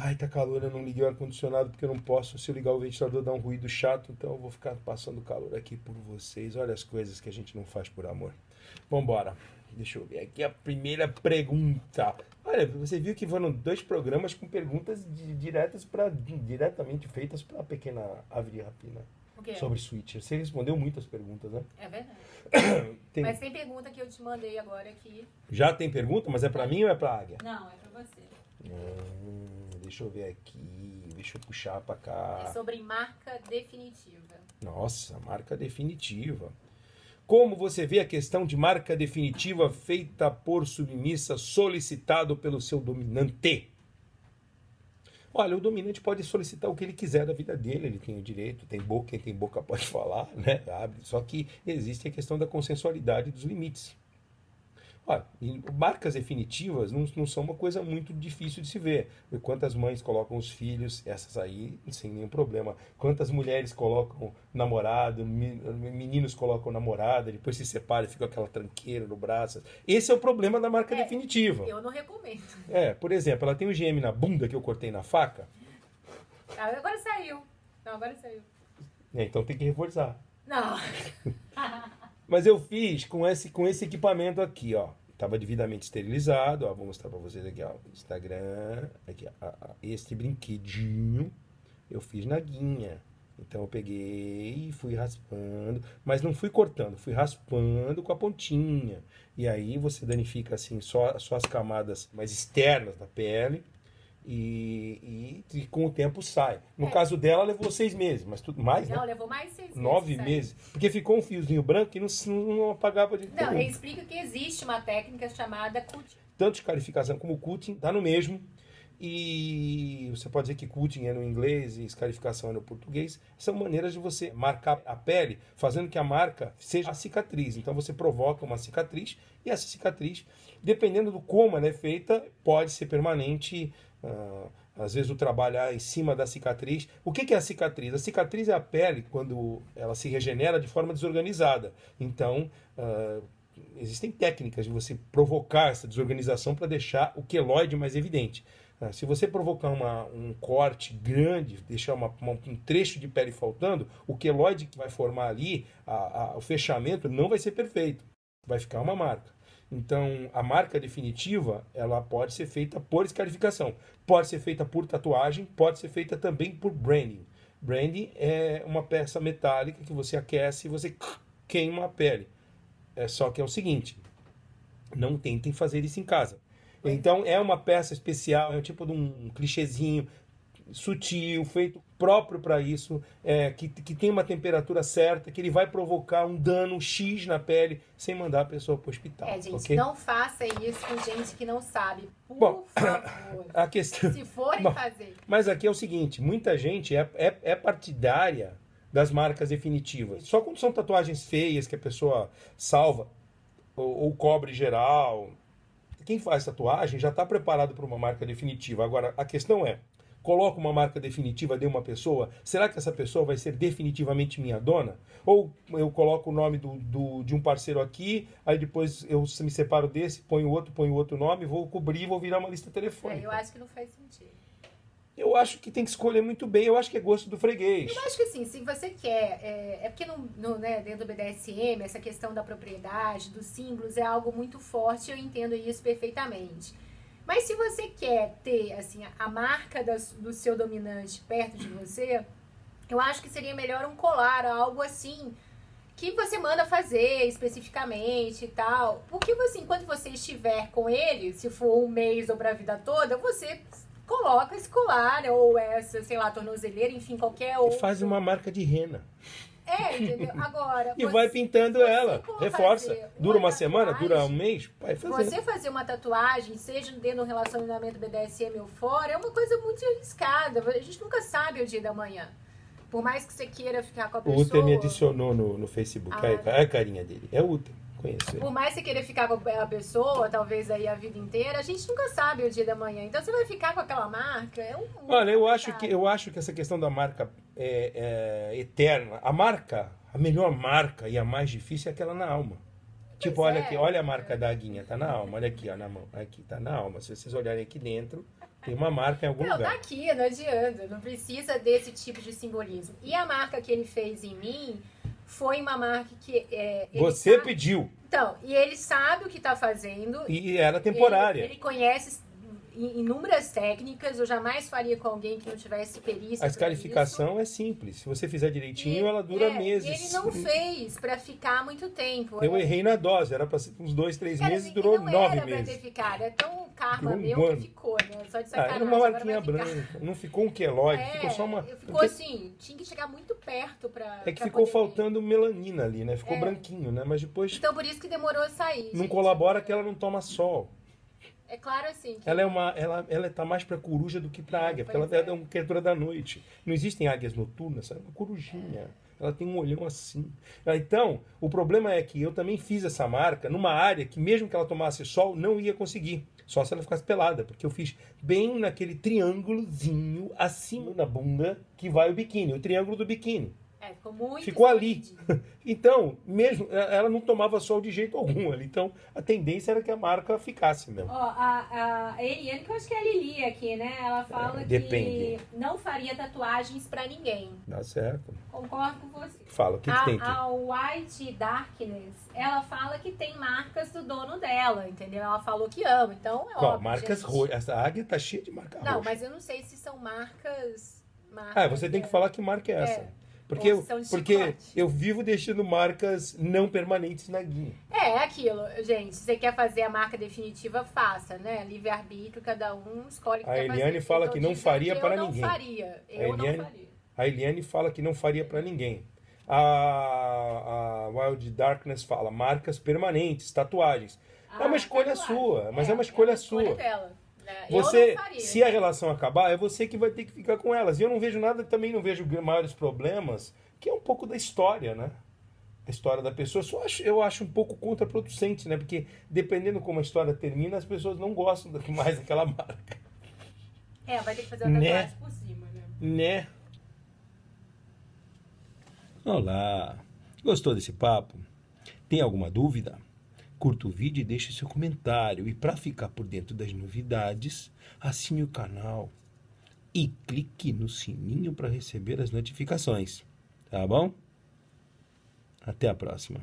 Ai, tá calor, eu não liguei o ar-condicionado porque eu não posso. Se eu ligar o ventilador dá um ruído chato, então eu vou ficar passando calor aqui por vocês. Olha as coisas que a gente não faz por amor. Vambora. Deixa eu ver aqui a primeira pergunta. Olha, você viu que foram dois programas com perguntas de, diretas para diretamente feitas para a pequena de rapina. Sobre switcher. Você respondeu muitas perguntas, né? É verdade. tem... Mas tem pergunta que eu te mandei agora aqui. Já tem pergunta? Mas é para mim ou é para águia? Não, é para você. Hum, deixa eu ver aqui. Deixa eu puxar para cá. É sobre marca definitiva. Nossa, marca definitiva. Como você vê a questão de marca definitiva feita por submissa solicitado pelo seu dominante? Olha, o dominante pode solicitar o que ele quiser da vida dele, ele tem o direito, tem boca, quem tem boca pode falar, né? Só que existe a questão da consensualidade dos limites. Olha, marcas definitivas não, não, são uma coisa muito difícil de se ver. Quantas mães colocam os filhos, essas aí sem nenhum problema. Quantas mulheres colocam namorado, meninos colocam namorada, depois se separam e fica aquela tranqueira no braço. Esse é o problema da marca é, definitiva. Eu não recomendo. É, por exemplo, ela tem um GM na bunda que eu cortei na faca. Ah, agora saiu. Não, agora saiu. É, então tem que reforçar. Não. Mas eu fiz com esse, com esse equipamento aqui, ó. Tava devidamente esterilizado, ó. Vou mostrar para vocês aqui, ó. Instagram, aqui, ó, este brinquedinho eu fiz na guinha. Então eu peguei e fui raspando, mas não fui cortando, fui raspando com a pontinha. E aí você danifica assim só, só as camadas mais externas da pele e, e, e, com o tempo sai. No é. caso dela, levou seis meses, mas tudo mais, Não, né? levou mais seis meses. Nove meses. Porque ficou um fiozinho branco que não, não apagava de Não, eu explico que existe uma técnica chamada cutting. Tanto escarificação como cutting, tá no mesmo. E você pode dizer que cutting é no inglês e escarificação é no português. São maneiras de você marcar a pele, fazendo que a marca seja a cicatriz. Então você provoca uma cicatriz e essa cicatriz, dependendo do como ela é feita, pode ser permanente Uh, às vezes o trabalhar em cima da cicatriz. O que, que é a cicatriz? A cicatriz é a pele quando ela se regenera de forma desorganizada. Então, uh, existem técnicas de você provocar essa desorganização para deixar o queloide mais evidente. Uh, se você provocar uma, um corte grande, deixar uma, uma, um trecho de pele faltando, o queloide que vai formar ali, a, a, o fechamento não vai ser perfeito. Vai ficar uma marca. Então, a marca definitiva, ela pode ser feita por escarificação, pode ser feita por tatuagem, pode ser feita também por branding. Branding é uma peça metálica que você aquece e você queima a pele. É só que é o seguinte, não tentem fazer isso em casa. Então é uma peça especial, é um tipo de um clichêzinho sutil, feito próprio para isso, é, que, que tem uma temperatura certa, que ele vai provocar um dano X na pele sem mandar a pessoa para o hospital. É, gente, okay? não faça isso com gente que não sabe. Por Bom, favor. A questão... Se forem Bom, fazer. Mas aqui é o seguinte: muita gente é, é, é partidária das marcas definitivas. Só quando são tatuagens feias que a pessoa salva ou, ou cobre geral. Quem faz tatuagem já está preparado para uma marca definitiva. Agora, a questão é: coloco uma marca definitiva de uma pessoa, será que essa pessoa vai ser definitivamente minha dona? Ou eu coloco o nome do, do, de um parceiro aqui, aí depois eu me separo desse, ponho outro, ponho outro nome, vou cobrir, vou virar uma lista telefônica. É, eu acho que não faz sentido. Eu acho que tem que escolher muito bem, eu acho que é gosto do freguês. Eu acho que assim, se você quer. É, é porque no, no, né, dentro do BDSM, essa questão da propriedade, dos símbolos, é algo muito forte, eu entendo isso perfeitamente. Mas se você quer ter assim a marca das, do seu dominante perto de você, eu acho que seria melhor um colar, algo assim, que você manda fazer especificamente e tal. Porque assim, quando você estiver com ele, se for um mês ou para a vida toda, você coloca esse colar ou essa, sei lá, tornozeleira, enfim, qualquer outro. Faz uma marca de rena. É, entendeu? Agora. e você, vai pintando ela. Reforça. Dura uma semana, dura um mês, vai fazer. Você fazer uma tatuagem, seja dentro de um relacionamento BDSM ou fora, é uma coisa muito arriscada. A gente nunca sabe o dia da manhã. Por mais que você queira ficar com a pessoa. O Uter me adicionou no, no Facebook. Ah, é, a carinha dele. É o Uter. Conheço Por mais que você queira ficar com a pessoa, talvez aí a vida inteira, a gente nunca sabe o dia da manhã. Então você vai ficar com aquela marca. É um Olha, eu acho, que, eu acho que essa questão da marca é, é, eterna. A marca, a melhor marca e a mais difícil é aquela na alma. Tipo, pois olha é. aqui, olha a marca da aguinha, tá na alma, olha aqui, ó, na mão, aqui, tá na alma. Se vocês olharem aqui dentro, Tem uma marca em algum não, lugar. Não, tá aqui, não adianta. Não precisa desse tipo de simbolismo. E a marca que ele fez em mim foi uma marca que. É, Você sabe... pediu. Então, e ele sabe o que está fazendo. E era temporária. Ele, ele conhece inúmeras técnicas, eu jamais faria com alguém que não tivesse perícia. A escarificação é simples. Se você fizer direitinho, e, ela dura é, meses. E ele não fez para ficar muito tempo. Eu é. errei na dose, era para ser uns dois, três Cara, meses, durou não nove era meses. Pra ter ficado. É tão karma um meu que ficou, né? Só de ah, sacanagem. era uma marquinha branca, não ficou um queloide, é, ficou só uma. Ficou Porque... assim, tinha que chegar muito perto para. É que ficou faltando ver. melanina ali, né? Ficou é. branquinho, né? Mas depois. Então por isso que demorou a sair. Não gente. colabora que ela não toma sol. É claro assim. Ela é uma, ela, ela tá mais para coruja do que para águia, porque ela é. é uma criatura da noite. Não existem águias noturnas, ela é uma corujinha. Ela tem um olhão assim. Então, o problema é que eu também fiz essa marca numa área que, mesmo que ela tomasse sol, não ia conseguir. Só se ela ficasse pelada, porque eu fiz bem naquele triângulozinho acima da bunda que vai o biquíni, o triângulo do biquíni. É, ficou muito Ficou ali. então, mesmo, ela não tomava sol de jeito algum ali. Então, a tendência era que a marca ficasse mesmo. Ó, a, a Eliane, que eu acho que é a Lili aqui, né? Ela fala é, que não faria tatuagens pra ninguém. Dá certo. Concordo com você. Fala, o que, a, que tem aqui? A White Darkness, ela fala que tem marcas do dono dela, entendeu? Ela falou que ama, então é Qual? óbvio, Marcas roxas. Essa águia tá cheia de marca Não, roxa. mas eu não sei se são marcas... marcas ah, você tem que falar que marca é essa. É. Porque, eu, porque eu vivo deixando marcas não permanentes na guia. É, aquilo, gente. Se você quer fazer a marca definitiva, faça, né? Livre-arbítrio, cada um escolhe o que a Eliane fala então, que não faria para eu ninguém. Não faria. Eu a Eliane, não faria. A Eliane fala que não faria para ninguém. A, a Wild Darkness fala marcas permanentes, tatuagens. Ah, é uma escolha tatuagem. sua, mas é, é uma escolha, é uma escolha sua. Dela. Você, se a relação acabar, é você que vai ter que ficar com elas. E eu não vejo nada, também não vejo maiores problemas, que é um pouco da história, né? A história da pessoa. Só acho, eu acho um pouco contraproducente, né? Porque dependendo como a história termina, as pessoas não gostam mais daquela marca. É, vai ter que fazer uma né? tatuagem por cima, né? Né? Olá! Gostou desse papo? Tem alguma dúvida? Curta o vídeo e deixe seu comentário. E para ficar por dentro das novidades, assine o canal e clique no sininho para receber as notificações. Tá bom? Até a próxima.